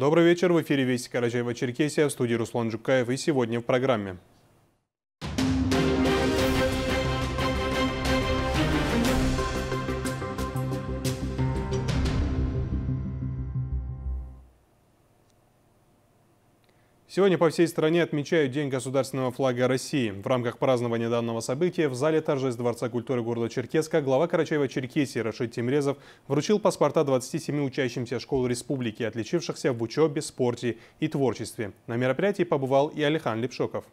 Добрый вечер. В эфире Вести Карачаева-Черкесия. В студии Руслан Джукаев. И сегодня в программе. Сегодня по всей стране отмечают День государственного флага России. В рамках празднования данного события в зале торжеств Дворца культуры города Черкеска глава Карачаева-Черкесии Рашид Тимрезов вручил паспорта 27 учащимся школ республики, отличившихся в учебе, спорте и творчестве. На мероприятии побывал и Алихан Лепшоков.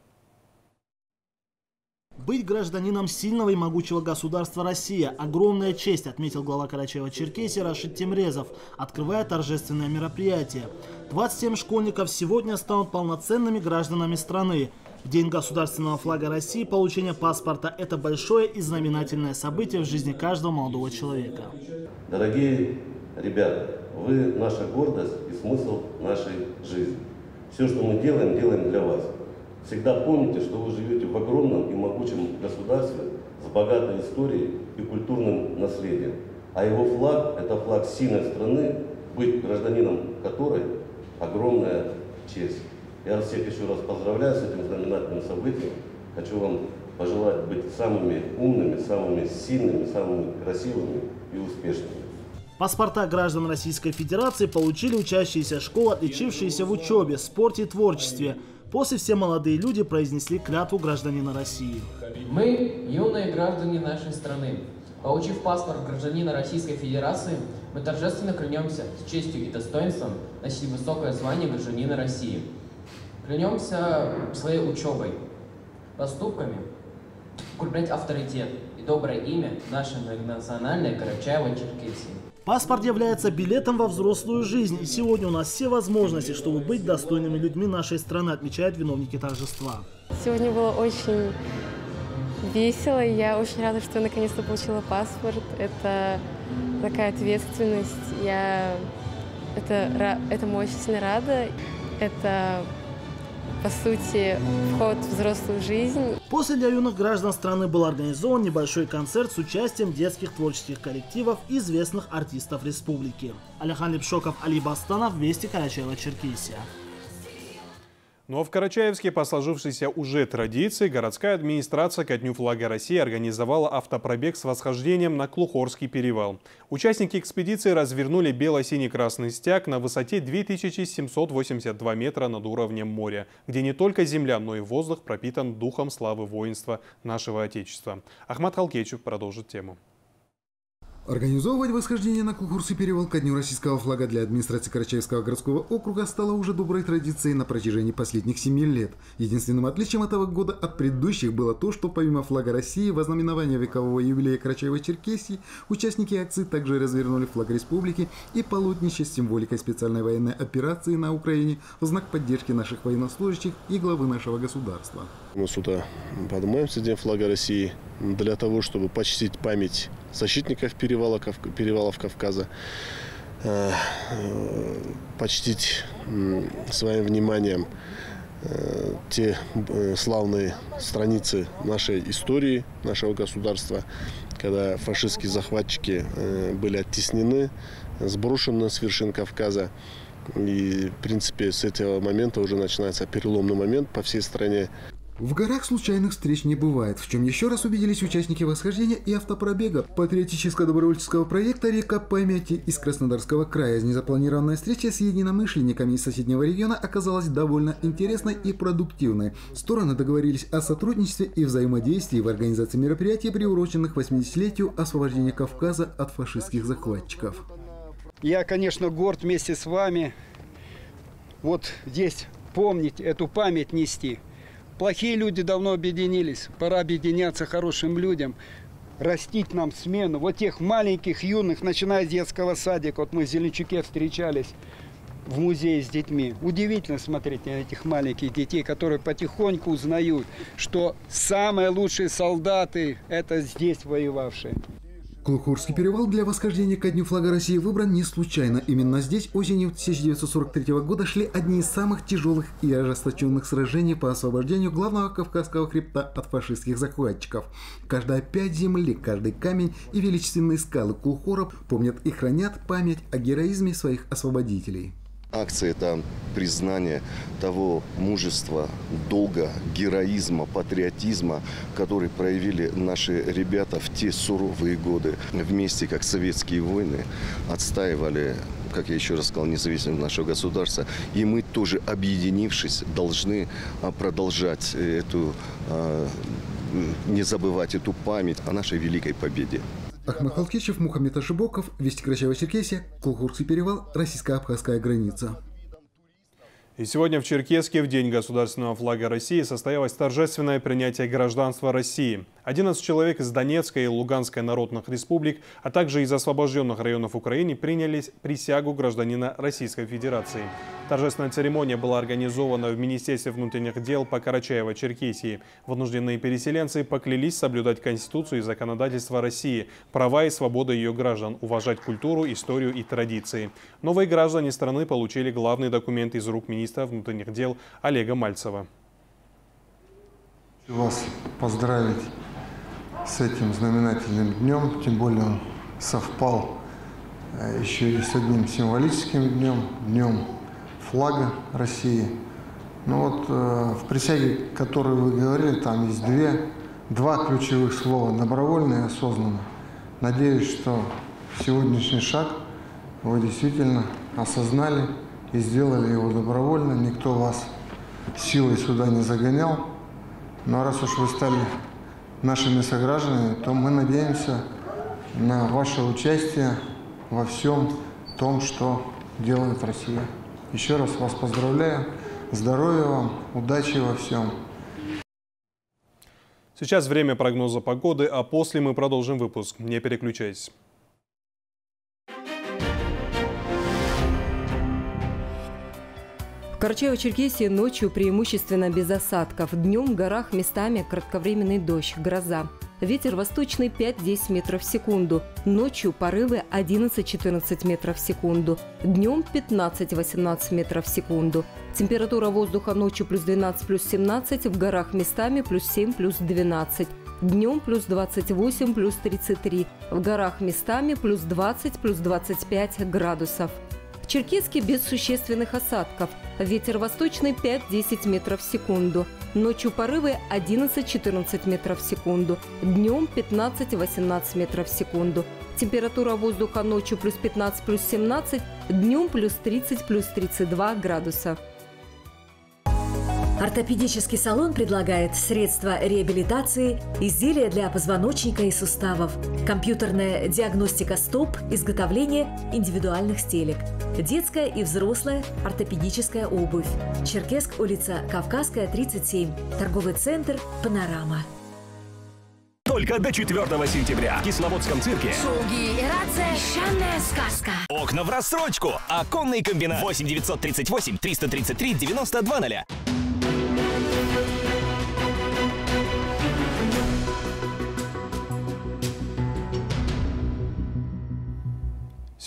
Быть гражданином сильного и могучего государства Россия – огромная честь, отметил глава Карачаева-Черкесии Рашид Темрезов, открывая торжественное мероприятие. 27 школьников сегодня станут полноценными гражданами страны. В День государственного флага России получение паспорта – это большое и знаменательное событие в жизни каждого молодого человека. Дорогие ребята, вы наша гордость и смысл нашей жизни. Все, что мы делаем, делаем для вас. Всегда помните, что вы живете в огромном и могучем государстве с богатой историей и культурным наследием. А его флаг – это флаг сильной страны, быть гражданином которой – огромная честь. Я всех еще раз поздравляю с этим знаменательным событием. Хочу вам пожелать быть самыми умными, самыми сильными, самыми красивыми и успешными. Паспорта граждан Российской Федерации получили учащиеся школы, отличившиеся в учебе, спорте и творчестве – После все молодые люди произнесли клятву гражданина России. Мы, юные граждане нашей страны, получив паспорт гражданина Российской Федерации, мы торжественно клянемся с честью и достоинством носить высокое звание гражданина России. Клянемся своей учебой, поступками, укреплять авторитет доброе имя нашей национальной Карачаево-Черкесии. Паспорт является билетом во взрослую жизнь, и сегодня у нас все возможности, чтобы быть достойными людьми нашей страны, отмечают виновники торжества. Сегодня было очень весело, и я очень рада, что я наконец-то получила паспорт. Это такая ответственность, я это, этому очень сильно рада. Это по сути, вход в взрослую жизнь. После для юных граждан страны был организован небольшой концерт с участием детских творческих коллективов и известных артистов республики. Алихан Лепшоков, Али Бастанов, Вести Карачаева-Черкесия. Но в Карачаевске по сложившейся уже традиции городская администрация ко Дню флага России организовала автопробег с восхождением на Клухорский перевал. Участники экспедиции развернули бело-синий-красный стяг на высоте 2782 метра над уровнем моря, где не только земля, но и воздух пропитан духом славы воинства нашего Отечества. Ахмат Халкечев продолжит тему. Организовывать восхождение на Кукурский перевал ко Дню российского флага для администрации Карачаевского городского округа стало уже доброй традицией на протяжении последних семи лет. Единственным отличием этого года от предыдущих было то, что помимо флага России в ознаменование векового юбилея Карачаева-Черкесии участники акции также развернули флаг республики и полотнище с символикой специальной военной операции на Украине в знак поддержки наших военнослужащих и главы нашего государства. Мы сюда поднимаемся День флага России для того, чтобы почтить память защитников перевала, перевалов Кавказа, э, почтить своим вниманием э, те э, славные страницы нашей истории, нашего государства, когда фашистские захватчики были оттеснены, сброшены с вершин Кавказа. И, в принципе, с этого момента уже начинается переломный момент по всей стране. В горах случайных встреч не бывает, в чем еще раз убедились участники восхождения и автопробега патриотическо-добровольческого проекта «Река памяти» из Краснодарского края. Незапланированная встреча с единомышленниками из соседнего региона оказалась довольно интересной и продуктивной. Стороны договорились о сотрудничестве и взаимодействии в организации мероприятий, приуроченных 80-летию освобождения Кавказа от фашистских захватчиков. Я, конечно, горд вместе с вами вот здесь помнить, эту память нести – Плохие люди давно объединились. Пора объединяться хорошим людям. Растить нам смену. Вот тех маленьких, юных, начиная с детского садика. Вот мы в Зеленчуке встречались в музее с детьми. Удивительно смотреть на этих маленьких детей, которые потихоньку узнают, что самые лучшие солдаты – это здесь воевавшие. Клухурский перевал для восхождения ко Дню флага России выбран не случайно. Именно здесь осенью 1943 года шли одни из самых тяжелых и ожесточенных сражений по освобождению главного Кавказского хребта от фашистских захватчиков. Каждая пять земли, каждый камень и величественные скалы Клухора помнят и хранят память о героизме своих освободителей. Акция – это признание того мужества, долга, героизма, патриотизма, который проявили наши ребята в те суровые годы. Вместе, как советские войны, отстаивали как я еще раз сказал, независимость нашего государства. И мы тоже, объединившись, должны а, продолжать эту, а, не забывать эту память о нашей великой победе. Ахмад Халкичев, Мухаммед Ашибоков, Вести Карачаева-Черкесия, Кулхурский перевал, российско-абхазская граница. И сегодня в Черкеске в День государственного флага России состоялось торжественное принятие гражданства России. 11 человек из Донецкой и Луганской народных республик, а также из освобожденных районов Украины приняли присягу гражданина Российской Федерации. Торжественная церемония была организована в Министерстве внутренних дел по Карачаево-Черкесии. Вынужденные переселенцы поклялись соблюдать Конституцию и законодательство России, права и свободы ее граждан, уважать культуру, историю и традиции. Новые граждане страны получили главный документ из рук министра внутренних дел Олега Мальцева. Вас поздравить с этим знаменательным днем, тем более он совпал э, еще и с одним символическим днем, днем флага России. Ну вот э, в присяге, которую вы говорили, там есть две, два ключевых слова – добровольно и осознанно. Надеюсь, что сегодняшний шаг вы действительно осознали и сделали его добровольно. Никто вас силой сюда не загонял. Но раз уж вы стали нашими согражданами, то мы надеемся на ваше участие во всем том, что делает Россия. Еще раз вас поздравляю. Здоровья вам, удачи во всем. Сейчас время прогноза погоды, а после мы продолжим выпуск. Не переключайтесь. В Карачаево-Черкесии ночью преимущественно без осадков. Днем в горах местами кратковременный дождь, гроза. Ветер восточный 5-10 метров в секунду. Ночью порывы 11-14 метров в секунду. Днем 15-18 метров в секунду. Температура воздуха ночью плюс 12, плюс 17, в горах местами плюс 7, плюс 12. Днем плюс 28, плюс 33. В горах местами плюс 20, плюс 25 градусов. В без существенных осадков. Ветер восточный 5-10 метров в секунду. Ночью порывы 11-14 метров в секунду. Днем 15-18 метров в секунду. Температура воздуха ночью плюс 15, плюс 17, днем плюс 30, плюс 32 градуса. Ортопедический салон предлагает средства реабилитации, изделия для позвоночника и суставов, компьютерная диагностика стоп, изготовление индивидуальных стелек, детская и взрослая ортопедическая обувь. Черкесск, улица Кавказская, 37, торговый центр «Панорама». Только до 4 сентября в Кисловодском цирке. Шуги и рация «Песчаная сказка». Окна в рассрочку. Оконный комбинат. 8 938 333 92 0.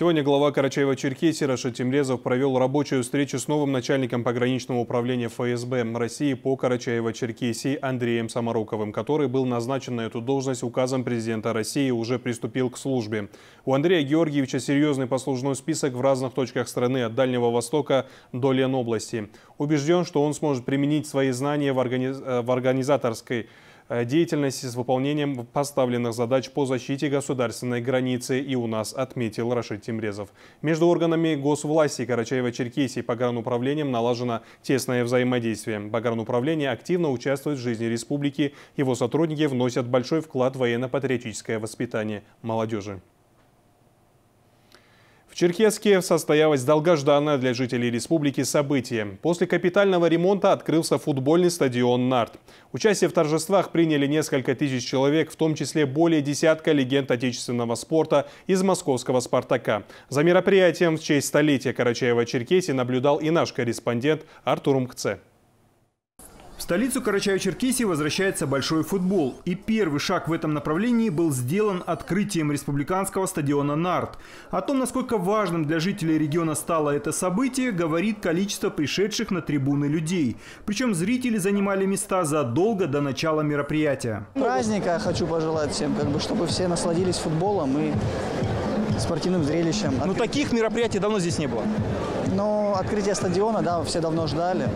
Сегодня глава Карачаева-Черкесии Рашид Тимрезов провел рабочую встречу с новым начальником пограничного управления ФСБ России по Карачаево-Черкесии Андреем Самаруковым, который был назначен на эту должность указом президента России и уже приступил к службе. У Андрея Георгиевича серьезный послужной список в разных точках страны от Дальнего Востока до Ленобласти. Убежден, что он сможет применить свои знания в, организ... Э, в организаторской деятельности с выполнением поставленных задач по защите государственной границы и у нас, отметил Рашид Тимрезов. Между органами госвласти Карачаева-Черкесии и погрануправлением налажено тесное взаимодействие. Погрануправление активно участвует в жизни республики. Его сотрудники вносят большой вклад в военно-патриотическое воспитание молодежи. В Черкеске состоялось долгожданное для жителей республики событие. После капитального ремонта открылся футбольный стадион «Нарт». Участие в торжествах приняли несколько тысяч человек, в том числе более десятка легенд отечественного спорта из московского «Спартака». За мероприятием в честь столетия Карачаева-Черкесии наблюдал и наш корреспондент Артур Мкце. В столицу Карачаево-Черкесии возвращается большой футбол. И первый шаг в этом направлении был сделан открытием республиканского стадиона «Нарт». О том, насколько важным для жителей региона стало это событие, говорит количество пришедших на трибуны людей. Причем зрители занимали места задолго до начала мероприятия. Праздника хочу пожелать всем, как бы, чтобы все насладились футболом и спортивным зрелищем. Ну, таких мероприятий давно здесь не было. Ну, открытие стадиона, да, все давно ждали.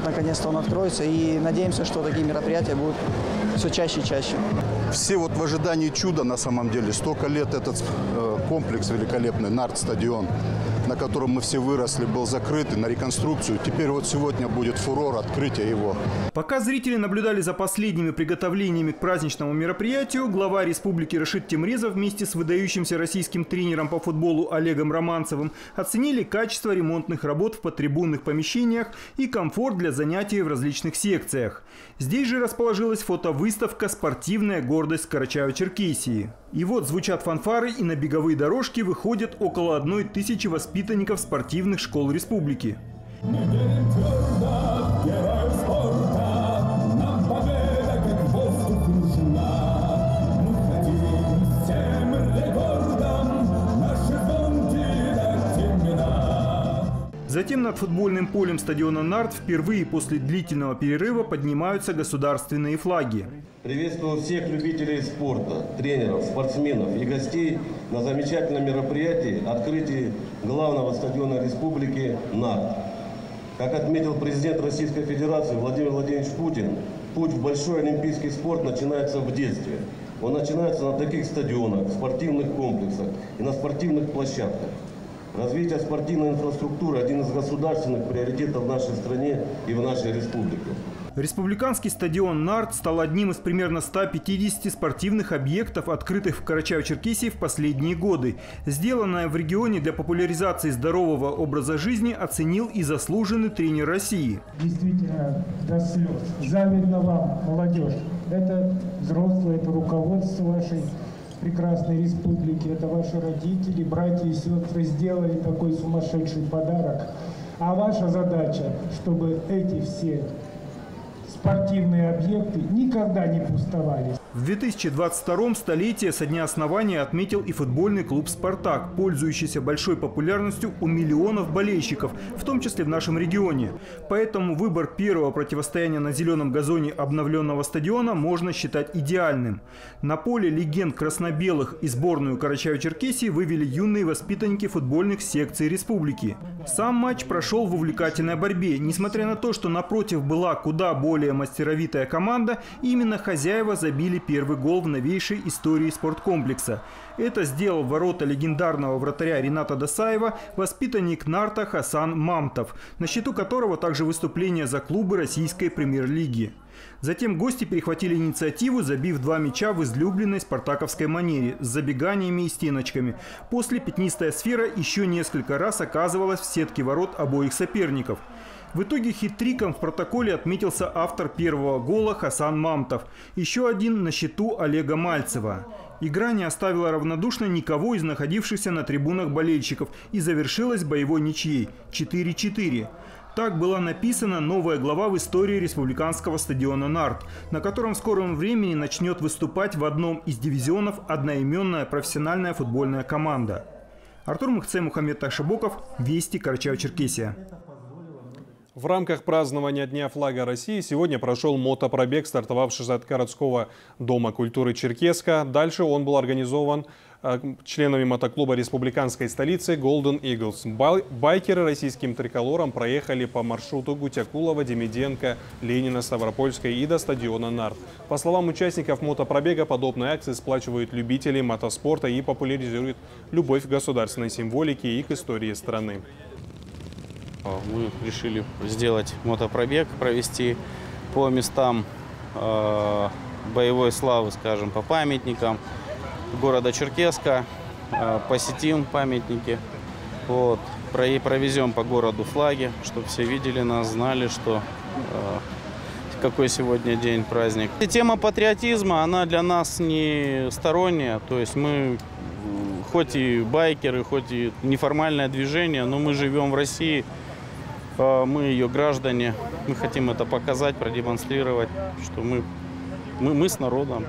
Вот, наконец-то он откроется. И надеемся, что такие мероприятия будут все чаще и чаще. Все вот в ожидании чуда на самом деле. Столько лет этот э, комплекс великолепный, Нарт-стадион, на котором мы все выросли, был закрыт и на реконструкцию. Теперь вот сегодня будет фурор открытия его. Пока зрители наблюдали за последними приготовлениями к праздничному мероприятию, глава республики Рашид Темрезов вместе с выдающимся российским тренером по футболу Олегом Романцевым оценили качество ремонтных работ в подтрибунных помещениях и комфорт для занятий в различных секциях. Здесь же расположилась фотовыставка «Спортивная гордость Карачаева-Черкесии». И вот звучат фанфары и на беговые дорожки выходят около одной тысячи воспитанников спортивных школ республики. Мы Затем над футбольным полем стадиона «Нарт» впервые после длительного перерыва поднимаются государственные флаги. Приветствую всех любителей спорта, тренеров, спортсменов и гостей на замечательном мероприятии открытии главного стадиона республики «НАРТ». Как отметил президент Российской Федерации Владимир Владимирович Путин, путь в большой олимпийский спорт начинается в детстве. Он начинается на таких стадионах, спортивных комплексах и на спортивных площадках. Развитие спортивной инфраструктуры – один из государственных приоритетов в нашей стране и в нашей республике. Республиканский стадион «Нарт» стал одним из примерно 150 спортивных объектов, открытых в Карачаево-Черкесии в последние годы. Сделанное в регионе для популяризации здорового образа жизни оценил и заслуженный тренер России. Действительно, до слез. Завидно вам, молодежь. Это взрослые, это руководство вашей прекрасной республики, это ваши родители, братья и сестры сделали такой сумасшедший подарок. А ваша задача, чтобы эти все спортивные объекты никогда не пустовали. В 2022 столетие со дня основания отметил и футбольный клуб «Спартак», пользующийся большой популярностью у миллионов болельщиков, в том числе в нашем регионе. Поэтому выбор первого противостояния на зеленом газоне обновленного стадиона можно считать идеальным. На поле легенд красно-белых и сборную Карачаево-Черкесии вывели юные воспитанники футбольных секций республики. Сам матч прошел в увлекательной борьбе. Несмотря на то, что напротив была куда более мастеровитая команда, именно хозяева забили первый гол в новейшей истории спорткомплекса. Это сделал ворота легендарного вратаря Рената Досаева воспитанник Нарта Хасан Мамтов, на счету которого также выступления за клубы российской премьер-лиги. Затем гости перехватили инициативу, забив два мяча в излюбленной спартаковской манере с забеганиями и стеночками. После пятнистая сфера еще несколько раз оказывалась в сетке ворот обоих соперников. В итоге хитриком в протоколе отметился автор первого гола Хасан Мамтов. Еще один на счету Олега Мальцева. Игра не оставила равнодушно никого из находившихся на трибунах болельщиков и завершилась боевой ничьей 4-4. Так была написана новая глава в истории республиканского стадиона «Нарт», на котором в скором времени начнет выступать в одном из дивизионов одноименная профессиональная футбольная команда. Артур Махце, Мухаммед Ташибоков, Вести, Карачаево-Черкесия. В рамках празднования Дня флага России сегодня прошел мотопробег, стартовавший от городского дома культуры Черкеска. Дальше он был организован э, членами мотоклуба республиканской столицы Golden Eagles. Байкеры российским триколором проехали по маршруту Гутякулова, Демиденко, Ленина, Ставропольской и до стадиона Нарт. По словам участников мотопробега, подобные акции сплачивают любителей мотоспорта и популяризируют любовь к государственной символике и к истории страны. А, мы решили сделать мотопробег, провести по местам э, боевой славы, скажем, по памятникам. Города Черкеска, э, посетим памятники, вот, провезем по городу флаги, чтобы все видели нас, знали, что какой сегодня день, праздник. И тема патриотизма, она для нас не сторонняя, то есть мы хоть и байкеры, хоть и неформальное движение, но мы живем в России, а, мы ее граждане, мы хотим это показать, продемонстрировать, что мы, мы, мы с народом.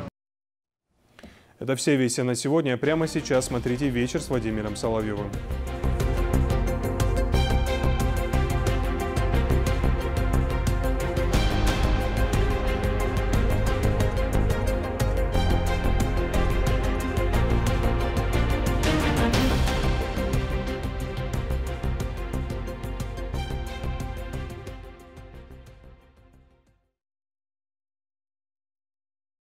Это все вести на сегодня. Прямо сейчас смотрите «Вечер» с Владимиром Соловьевым.